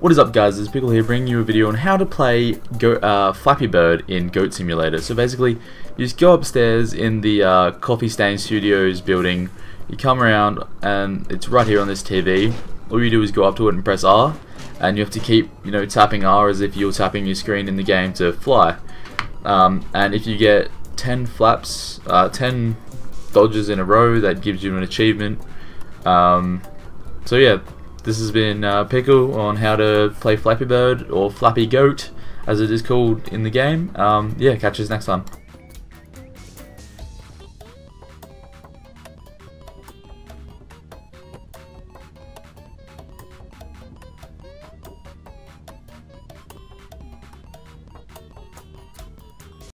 What is up guys, it's PiqaL here bringing you a video on how to play Go uh, Flappy Bird in Goat Simulator. So basically, you just go upstairs in the uh, Coffee Stain Studios building, you come around and it's right here on this TV. All you do is go up to it and press R, and you have to keep, you know, tapping R as if you're tapping your screen in the game to fly. Um, and if you get 10 flaps, uh, 10 dodges in a row, that gives you an achievement. Um, so yeah, this has been uh, PiqaL on how to play Flappy Bird or Flappy Goat as it is called in the game. Um, yeah, catch us next time.